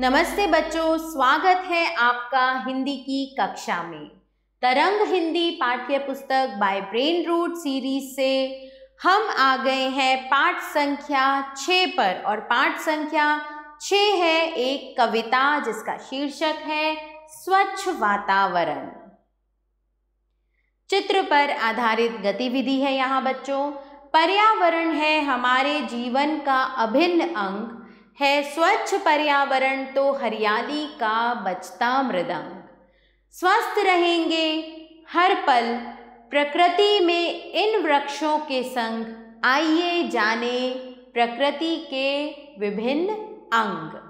नमस्ते बच्चों, स्वागत है आपका हिंदी की कक्षा में। तरंग हिंदी पाठ्य पुस्तक बाय ब्रेन रूट सीरीज़ से हम आ गए हैं पाठ संख्या छ पर और पाठ संख्या छ है एक कविता जिसका शीर्षक है स्वच्छ वातावरण। चित्र पर आधारित गतिविधि है यहाँ बच्चों। पर्यावरण है हमारे जीवन का अभिन्न अंग। है स्वच्छ पर्यावरण तो हरियाली का बचता मृदंग। स्वस्थ रहेंगे हर पल, प्रकृति में इन वृक्षों के संग आइए जाने प्रकृति के विभिन्न अंग।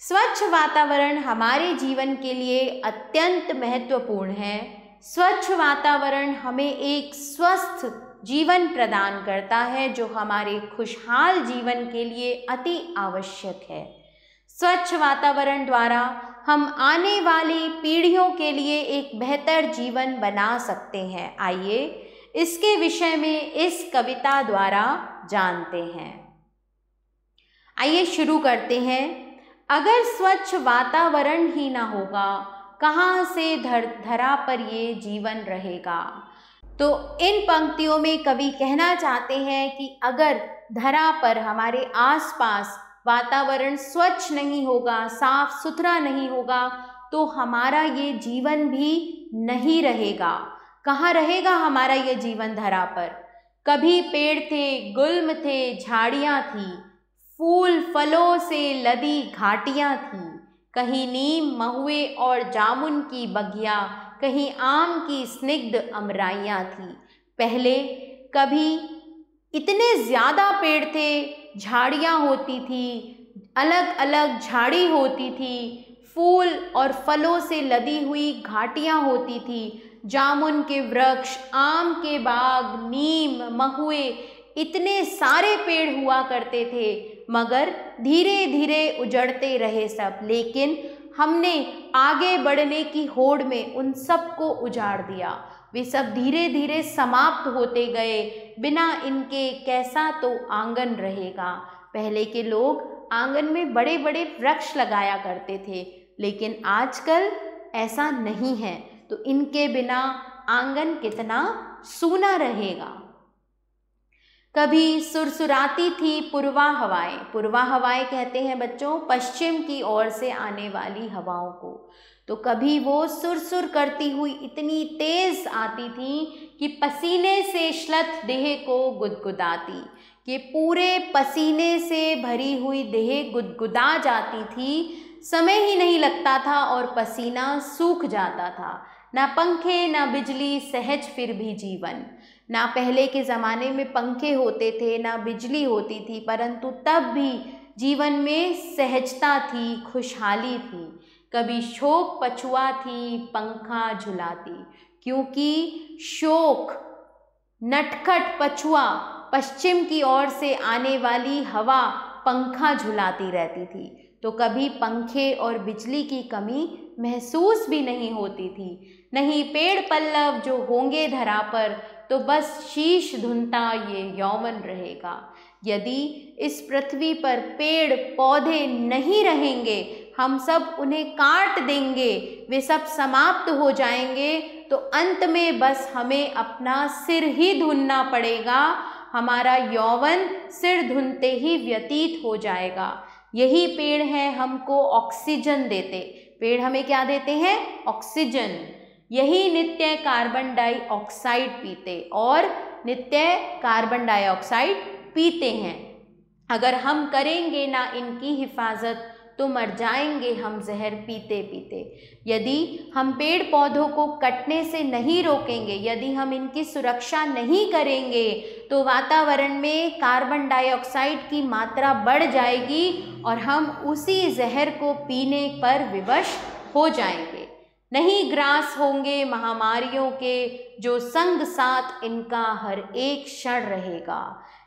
स्वच्छ वातावरण हमारे जीवन के लिए अत्यंत महत्वपूर्ण है। स्वच्छ वातावरण हमें एक स्वस्थ जीवन प्रदान करता है, जो हमारे खुशहाल जीवन के लिए अति आवश्यक है। स्वच्छ वातावरण द्वारा हम आने वाली पीढ़ियों के लिए एक बेहतर जीवन बना सकते हैं। आइए इसके विषय में इस कविता द्वारा जानते हैं। आइए शुरू करते हैं। अगर स्वच्छ वातावरण ही ना होगा, कहाँ से धर, धरा पर ये जीवन रहेगा? तो इन पंक्तियों में कवि कहना चाहते हैं कि अगर धरा पर हमारे आसपास वातावरण स्वच्छ नहीं होगा, साफ़ सुथरा नहीं होगा तो हमारा ये जीवन भी नहीं रहेगा। कहाँ रहेगा हमारा ये जीवन धरा पर? कभी पेड़ थे, गुल्म थे, झाड़ियाँ थी, फूल फलों से लदी घाटियाँ थी, कहीं नीम, महुए और जामुन की बगिया कहीं आम की स्निग्ध अमराइयाँ थी। पहले कभी इतने ज़्यादा पेड़ थे, झाड़ियाँ होती थी अलग अलग झाड़ी होती थी, फूल और फलों से लदी हुई घाटियाँ होती थी, जामुन के वृक्ष, आम के बाग, नीम, महुए, इतने सारे पेड़ हुआ करते थे, मगर धीरे धीरे उजड़ते रहे सब। लेकिन हमने आगे बढ़ने की होड़ में उन सबको उजाड़ दिया। वे सब धीरे धीरे समाप्त होते गए। बिना इनके कैसा तो आँगन रहेगा? पहले के लोग आँगन में बड़े बड़े वृक्ष लगाया करते थे, लेकिन आजकल ऐसा नहीं है। तो इनके बिना आँगन कितना सूना रहेगा। कभी सुरसुराती थी पूर्वा हवाएँ। पूर्वा हवाएँ कहते हैं बच्चों, पश्चिम की ओर से आने वाली हवाओं को। तो कभी वो सुरसुर करती हुई इतनी तेज आती थी कि पसीने से श्लथ देह को गुदगुदाती। कि पूरे पसीने से भरी हुई देह गुदगुदा जाती थी। समय ही नहीं लगता था और पसीना सूख जाता था। ना पंखे, ना बिजली, सहज फिर भी जीवन। ना पहले के ज़माने में पंखे होते थे, ना बिजली होती थी, परंतु तब भी जीवन में सहजता थी, खुशहाली थी। कभी शोक पछुआ थी, पंखा झुलाती। क्योंकि शोक, नटखट पछुआ पश्चिम की ओर से आने वाली हवा पंखा झुलाती रहती थी। तो कभी पंखे और बिजली की कमी महसूस भी नहीं होती थी। नहीं पेड़ पल्लव जो होंगे धरा पर तो बस शीश धुनता ये यौवन रहेगा। यदि इस पृथ्वी पर पेड़ पौधे नहीं रहेंगे, हम सब उन्हें काट देंगे, वे सब समाप्त हो जाएँगे तो अंत में बस हमें अपना सिर ही धुनना पड़ेगा। हमारा यौवन सिर धुनते ही व्यतीत हो जाएगा। यही पेड़ है हमको ऑक्सीजन देते। पेड़ हमें क्या देते हैं? ऑक्सीजन। यही नित्य कार्बन डाइऑक्साइड पीते और नित्य कार्बन डाइऑक्साइड पीते हैं। अगर हम करेंगे ना इनकी हिफाजत तो मर जाएँगे हम जहर पीते पीते। यदि हम पेड़ पौधों को कटने से नहीं रोकेंगे, यदि हम इनकी सुरक्षा नहीं करेंगे तो वातावरण में कार्बन डाइऑक्साइड की मात्रा बढ़ जाएगी और हम उसी जहर को पीने पर विवश हो जाएँगे। नहीं ग्रास होंगे महामारियों के, जो संग साथ इनका हर एक क्षण रहेगा।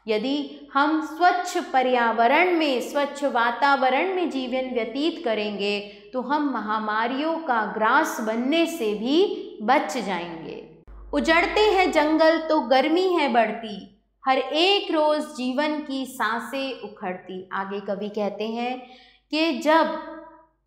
यदि हम स्वच्छ पर्यावरण में, स्वच्छ वातावरण में जीवन व्यतीत करेंगे तो हम महामारियों का ग्रास बनने से भी बच जाएँगे। उजड़ते हैं जंगल तो गर्मी है बढ़ती, हर एक रोज़ जीवन की साँसें उखड़ती। आगे कवि कहते हैं कि जब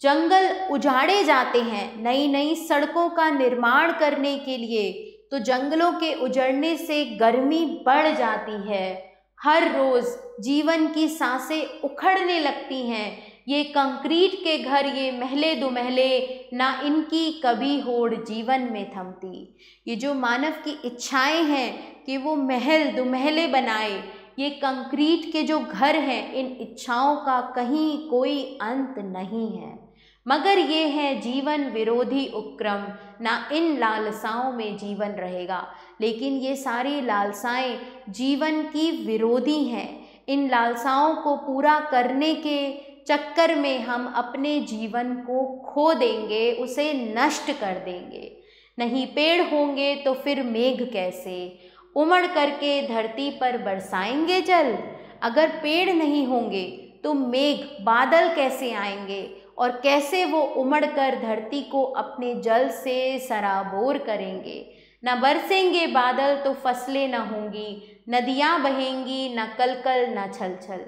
जंगल उजाड़े जाते हैं नई नई सड़कों का निर्माण करने के लिए तो जंगलों के उजड़ने से गर्मी बढ़ जाती है। हर रोज़ जीवन की साँसें उखड़ने लगती हैं। ये कंक्रीट के घर, ये महले दो महले ना इनकी कभी होड़ जीवन में थमती। ये जो मानव की इच्छाएँ हैं कि वो महल दो महले बनाए, ये कंक्रीट के जो घर हैं, इन इच्छाओं का कहीं कोई अंत नहीं है। मगर ये है जीवन विरोधी उपक्रम। ना इन लालसाओं में जीवन रहेगा, लेकिन ये सारी लालसाएँ जीवन की विरोधी हैं। इन लालसाओं को पूरा करने के चक्कर में हम अपने जीवन को खो देंगे, उसे नष्ट कर देंगे। नहीं पेड़ होंगे तो फिर मेघ कैसे? उमड़ करके धरती पर बरसाएँगे जल? अगर पेड़ नहीं होंगे तो मेघ बादल कैसे आएँगे? और कैसे वो उमड़ कर धरती को अपने जल से सराबोर करेंगे। न बरसेंगे बादल तो फ़सलें न होंगी, नदियाँ बहेंगी, न कल न छल छल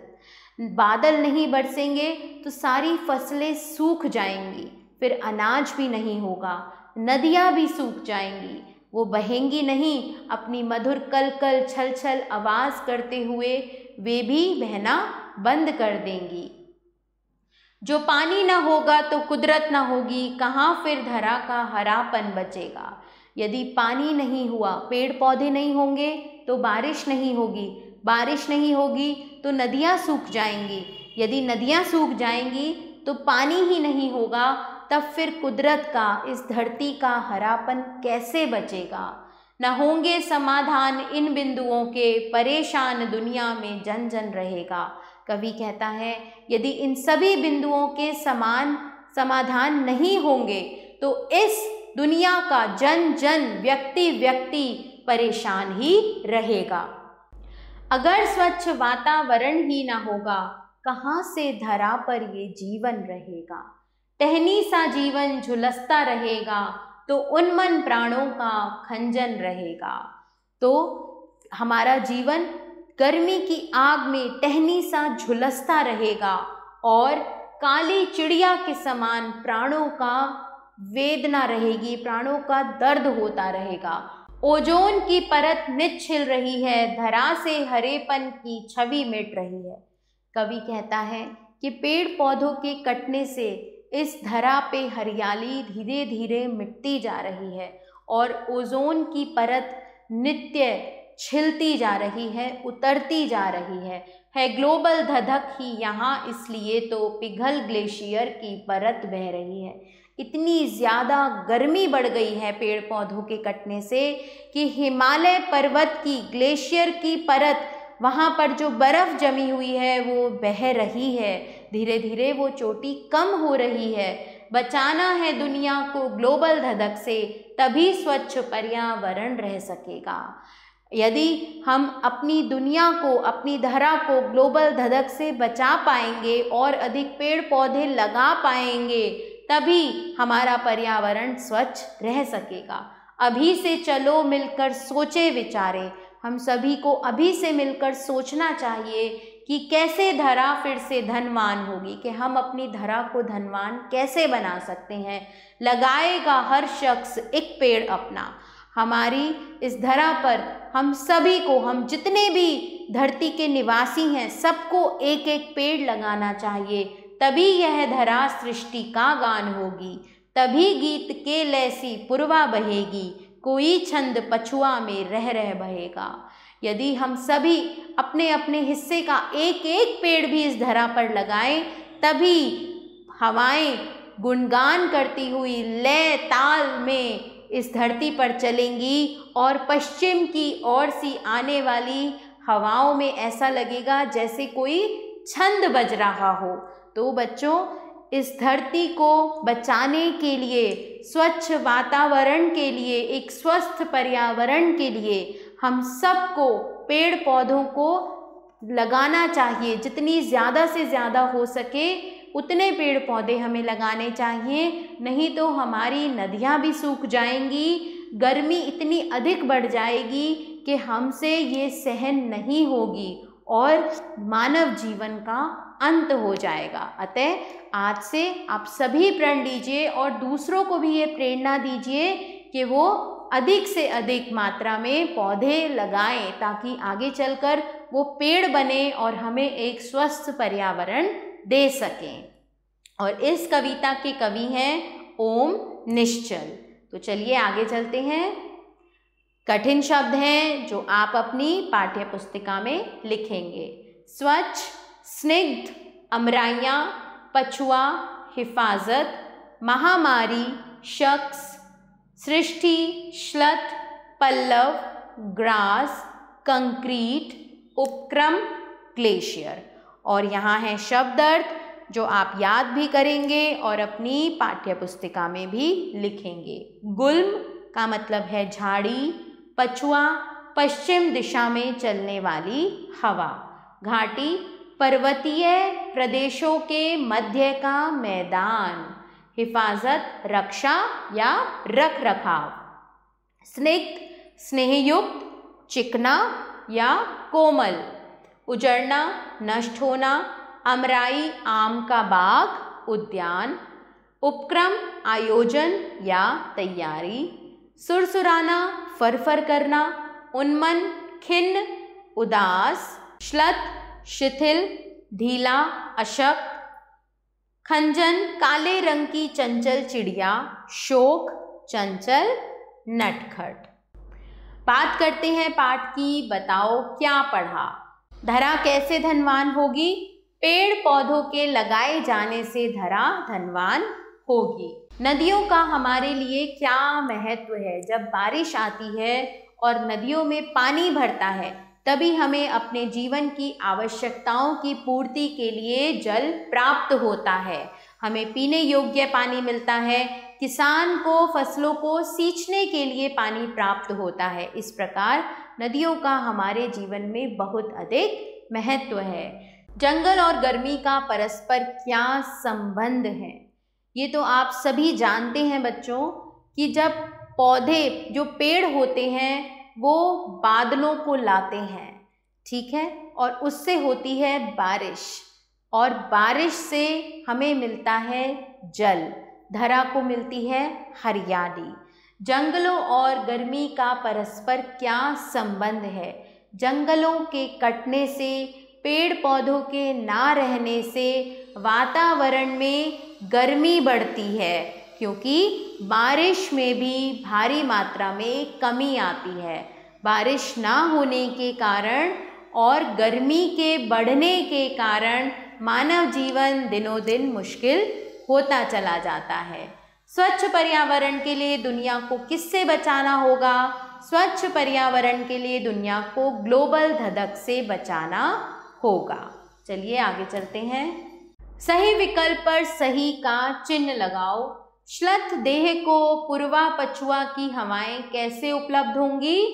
बादल नहीं बरसेंगे तो सारी फ़सलें सूख जाएँगी, फिर अनाज भी नहीं होगा, नदियाँ भी सूख जाएँगी। वो बहेंगी नहीं, अपनी मधुर कल कल छल छल आवाज़ करते हुए वे भी बहना बंद कर देंगी। जो पानी ना होगा तो कुदरत ना होगी, कहाँ फिर धरा का हरापन बचेगा? यदि पानी नहीं हुआ पेड़ पौधे नहीं होंगे तो बारिश नहीं होगी। बारिश नहीं होगी तो नदियाँ सूख जाएँगी। यदि नदियाँ सूख जाएँगी तो पानी ही नहीं होगा, तब फिर कुदरत का, इस धरती का हरापन कैसे बचेगा? न होंगे समाधान इन बिंदुओं के, परेशान दुनिया में जन जन रहेगा। कवि कहता है, यदि इन सभी बिंदुओं के समान समाधान नहीं होंगे तो इस दुनिया का जन जन व्यक्ति व्यक्ति परेशान ही रहेगा। अगर स्वच्छ वातावरण ही ना होगा, कहाँ से धरा पर ये जीवन रहेगा? टहनी सा जीवन झुलसता रहेगा तो उन्मन प्राणों का खंजन रहेगा। तो हमारा जीवन गर्मी की आग में टहनी सा झुलसता रहेगा और काली चिड़िया के समान प्राणों का वेदना रहेगी, प्राणों का दर्द होता रहेगा। ओजोन की परत निच्छिल रही है, धरा से हरेपन की छवि मिट रही है। कवि कहता है कि पेड़ पौधों के कटने से इस धरा पे हरियाली धीरे धीरे मिटती जा रही है और ओजोन की परत नित्य छिलती जा रही है, उतरती जा रही है। है ग्लोबल धधक ही यहाँ, इसलिए तो पिघल ग्लेशियर की परत बह रही है। इतनी ज़्यादा गर्मी बढ़ गई है पेड़ पौधों के कटने से कि हिमालय पर्वत की, ग्लेशियर की परत, वहाँ पर जो बर्फ़ जमी हुई है, वो बह रही है। धीरे धीरे वो चोटी कम हो रही है। बचाना है दुनिया को ग्लोबल धधक से, तभी स्वच्छ पर्यावरण रह सकेगा। यदि हम अपनी दुनिया को, अपनी धरा को ग्लोबल धधक से बचा पाएँगे और अधिक पेड़ पौधे लगा पाएँगे, तभी हमारा पर्यावरण स्वच्छ रह सकेगा। अभी से चलो मिलकर सोचे विचारे। हम सभी को अभी से मिलकर सोचना चाहिए कि कैसे धरा फिर से धनवान होगी, कि हम अपनी धरा को धनवान कैसे बना सकते हैं। लगाएगा हर शख्स एक पेड़ अपना। हमारी इस धरा पर हम सभी को, हम जितने भी धरती के निवासी हैं, सबको एक एक पेड़ लगाना चाहिए। तभी यह धरा सृष्टि का गान होगी। तभी गीत के लैसी पुरवा बहेगी। कोई छंद पछुआ में रह रह बहेगा। यदि हम सभी अपने अपने हिस्से का एक एक पेड़ भी इस धरा पर लगाएँ, तभी हवाएँ गुणगान करती हुई लय ताल में इस धरती पर चलेंगी और पश्चिम की ओर सी आने वाली हवाओं में ऐसा लगेगा जैसे कोई छंद बज रहा हो। तो बच्चों, इस धरती को बचाने के लिए, स्वच्छ वातावरण के लिए, एक स्वस्थ पर्यावरण के लिए हम सबको पेड़ पौधों को लगाना चाहिए। जितनी ज़्यादा से ज़्यादा हो सके उतने पेड़ पौधे हमें लगाने चाहिए, नहीं तो हमारी नदियाँ भी सूख जाएँगी, गर्मी इतनी अधिक बढ़ जाएगी कि हमसे ये सहन नहीं होगी और मानव जीवन का अंत हो जाएगा। अतः आज से आप सभी प्रण लीजिए और दूसरों को भी ये प्रेरणा दीजिए कि वो अधिक से अधिक मात्रा में पौधे लगाएँ ताकि आगे चलकर वो पेड़ बने और हमें एक स्वस्थ पर्यावरण दे सकें। और इस कविता के कवि हैं ओम निश्चल। तो चलिए आगे चलते हैं। कठिन शब्द हैं जो आप अपनी पाठ्य पुस्तिका में लिखेंगे। स्वच्छ, स्निग्ध, अमराइया, पछुआ, हिफाजत, महामारी, शख्स, सृष्टि श्लत पल्लव, ग्रास, कंक्रीट, उपक्रम, ग्लेशियर। और यहाँ है शब्द अर्थ जो आप याद भी करेंगे और अपनी पाठ्य पुस्तिका में भी लिखेंगे। गुल्म का मतलब है झाड़ी, पछुआ, पश्चिम दिशा में चलने वाली हवा। घाटी, पर्वतीय प्रदेशों के मध्य का मैदान। हिफाजत, रक्षा या रख रखाव स्निग्ध, स्नेहयुक्त, चिकना या कोमल। उजड़ना, नष्ट होना, अमराई आम का बाग, उद्यान, उपक्रम, आयोजन या तैयारी, सुरसुराना, फरफर करना, उन्मन, खिन्न, उदास श्लत शिथिल, ढीला अशक खंजन, काले रंग की चंचल चिड़िया, शोक, चंचल, नटखट। बात करते हैं पाठ की, बताओ क्या पढ़ा? धरा कैसे धनवान होगी? पेड़ पौधों के लगाए जाने से धरा धनवान होगी। नदियों का हमारे लिए क्या महत्व है? जब बारिश आती है और नदियों में पानी भरता है, तभी हमें अपने जीवन की आवश्यकताओं की पूर्ति के लिए जल प्राप्त होता है। हमें पीने योग्य पानी मिलता है, किसान को, फ़सलों को सींचने के लिए पानी प्राप्त होता है। इस प्रकार नदियों का हमारे जीवन में बहुत अधिक महत्व है। जंगल और गर्मी का परस्पर क्या संबंध है? ये तो आप सभी जानते हैं बच्चों कि जब पौधे, जो पेड़ होते हैं, वो बादलों को लाते हैं, ठीक है? और उससे होती है बारिश। और बारिश से हमें मिलता है जल, धरा को मिलती है हरियाली। जंगलों और गर्मी का परस्पर क्या संबंध है? जंगलों के कटने से पेड़ पौधों के ना रहने से वातावरण में गर्मी बढ़ती है, क्योंकि बारिश में भी भारी मात्रा में कमी आती है। बारिश ना होने के कारण और गर्मी के बढ़ने के कारण मानव जीवन दिनों दिन मुश्किल होता चला जाता है। स्वच्छ पर्यावरण के लिए दुनिया को किससे बचाना होगा? स्वच्छ पर्यावरण के लिए दुनिया को ग्लोबल धधक से बचाना होगा। चलिए आगे चलते हैं। सही विकल्प पर सही का चिन्ह लगाओ। श्लथ देह को पूर्वा पछुआ की हवाएँ कैसे उपलब्ध होंगी?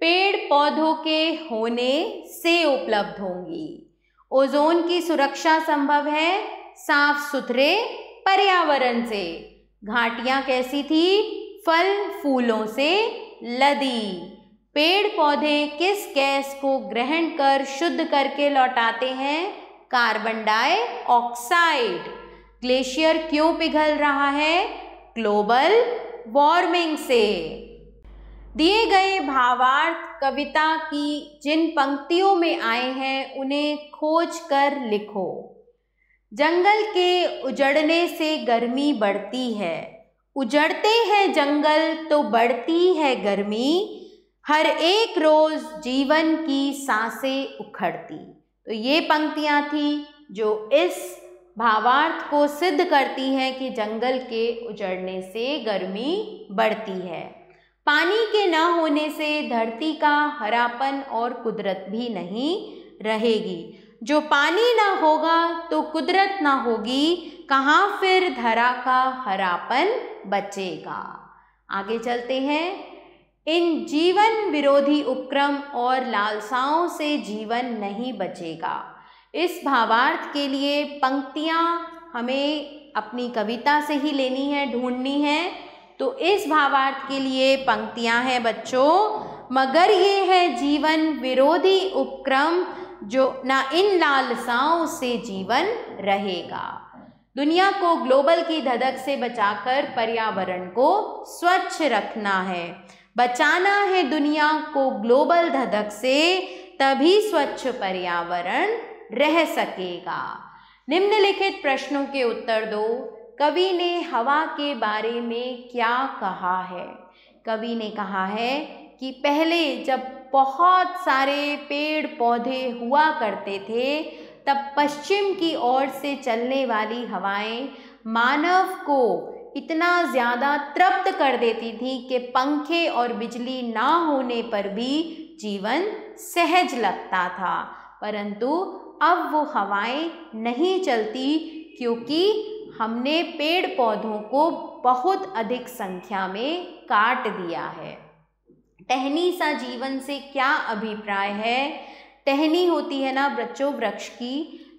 पेड़ पौधों के होने से उपलब्ध होंगी। ओजोन की सुरक्षा संभव है। साफ़ सुथरे पर्यावरण से। घाटियाँ कैसी थी? फल फूलों से लदी। पेड़ पौधे किस गैस को ग्रहण कर शुद्ध करके लौटाते हैं? Carbon dioxide. ग्लेशियर क्यों पिघल रहा है? ग्लोबल वार्मिंग से। दिए गए भावार्थ कविता की जिन पंक्तियों में आए हैं, उन्हें खोज कर लिखो। जंगल के उजड़ने से गर्मी बढ़ती है। उजड़ते हैं जंगल तो बढ़ती है गर्मी। हर एक रोज जीवन की साँसें उखड़ती। तो ये पंक्तियाँ थी जो इस भावार्थ को सिद्ध करती हैं कि जंगल के उजड़ने से गर्मी बढ़ती है। पानी के न होने से धरती का हरापन और कुदरत भी नहीं रहेगी। जो पानी ना होगा तो कुदरत ना होगी, कहाँ फिर धरा का हरापन बचेगा? आगे चलते हैं। इन जीवन विरोधी उपक्रम और लालसाओं से जीवन नहीं बचेगा। इस भावार्थ के लिए पंक्तियाँ हमें अपनी कविता से ही लेनी है, ढूंढनी है। तो इस भावार्थ के लिए पंक्तियाँ हैं बच्चों। मगर ये है जीवन विरोधी उपक्रम जो ना इन लालसाओं से जीवन रहेगा। दुनिया को ग्लोबल की धधक से बचाकर पर्यावरण को स्वच्छ रखना है। बचाना है दुनिया को ग्लोबल धधक से, तभी स्वच्छ पर्यावरण रह सकेगा। निम्नलिखित प्रश्नों के उत्तर दो। कवि ने हवा के बारे में क्या कहा है? कवि ने कहा है कि पहले जब बहुत सारे पेड़ पौधे हुआ करते थे, तब पश्चिम की ओर से चलने वाली हवाएँ मानव को इतना ज़्यादा तृप्त कर देती थी कि पंखे और बिजली ना होने पर भी जीवन सहज लगता था। परंतु अब वो हवाएँ नहीं चलती, क्योंकि हमने पेड़ पौधों को बहुत अधिक संख्या में काट दिया है। टहनी सा जीवन से क्या अभिप्राय है? टहनी होती है ना बच्चों वृक्ष की,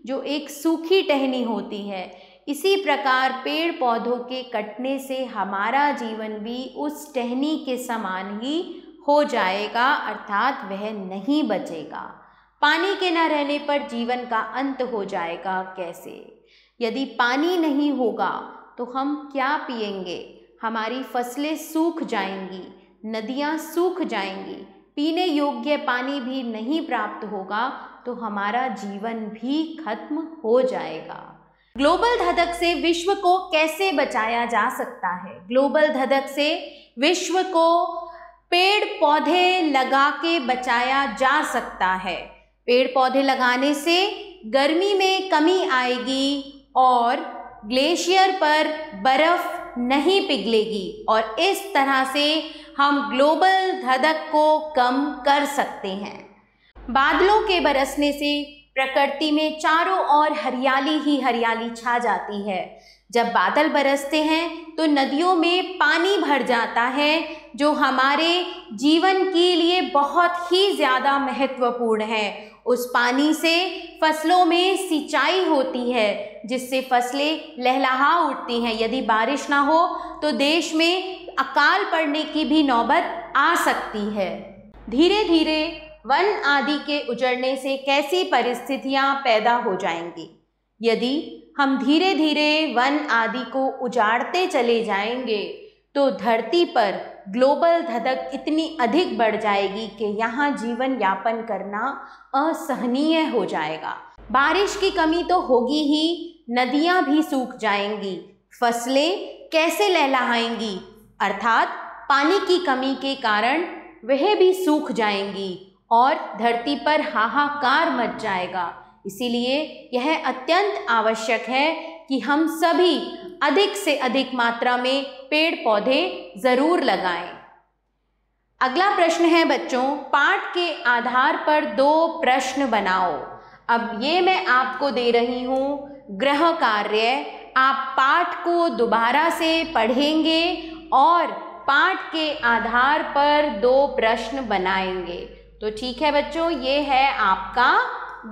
जो एक सूखी टहनी होती है। इसी प्रकार पेड़ पौधों के कटने से हमारा जीवन भी उस टहनी के समान ही हो जाएगा, अर्थात वह नहीं बचेगा। पानी के न रहने पर जीवन का अंत हो जाएगा कैसे? यदि पानी नहीं होगा तो हम क्या पिएँगे हमारी फ़सलें सूख जाएँगी। नदियाँ सूख जाएँगी, पीने योग्य पानी भी नहीं प्राप्त होगा तो हमारा जीवन भी खत्म हो जाएगा। ग्लोबल धधक से विश्व को कैसे बचाया जा सकता है? ग्लोबल धधक से विश्व को पेड़ पौधे लगा के बचाया जा सकता है। पेड़ पौधे लगाने से गर्मी में कमी आएगी और ग्लेशियर पर बर्फ़ नहीं पिघलेगी और इस तरह से हम ग्लोबल धधक को कम कर सकते हैं। बादलों के बरसने से प्रकृति में चारों ओर हरियाली ही हरियाली छा जाती है। जब बादल बरसते हैं तो नदियों में पानी भर जाता है, जो हमारे जीवन के लिए बहुत ही ज़्यादा महत्वपूर्ण है। उस पानी से फ़सलों में सिंचाई होती है, जिससे फ़सलें लहलहा उठती हैं। यदि बारिश ना हो तो देश में अकाल पड़ने की भी नौबत आ सकती है। धीरे धीरे वन आदि के उजड़ने से कैसी परिस्थितियाँ पैदा हो जाएँगी? यदि हम धीरे धीरे वन आदि को उजाड़ते चले जाएँगे तो धरती पर ग्लोबल धधक इतनी अधिक बढ़ जाएगी कि यहाँ जीवन यापन करना असहनीय हो जाएगा। बारिश की कमी तो होगी ही, नदियाँ भी सूख जाएँगी। फ़सलें कैसे लहलहाएँगी अर्थात पानी की कमी के कारण वह भी सूख जाएँगी और धरती पर हाहाकार मच जाएगा। इसीलिए यह अत्यंत आवश्यक है कि हम सभी अधिक से अधिक मात्रा में पेड़ पौधे ज़रूर लगाएँ। अगला प्रश्न है बच्चों, पाठ के आधार पर दो प्रश्न बनाओ। अब ये मैं आपको दे रही हूँ, ग्रह कार्य। आप पाठ को दोबारा से पढ़ेंगे और पाठ के आधार पर दो प्रश्न बनाएँगे। तो ठीक है बच्चों, ये है आपका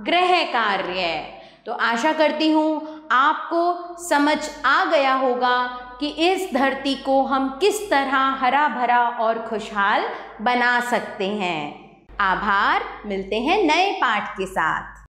ग्रह कार्य। तो आशा करती हूँ आपको समझ आ गया होगा कि इस धरती को हम किस तरह हरा भरा और खुशहाल बना सकते हैं। आभार, मिलते हैं नए पाठ के साथ।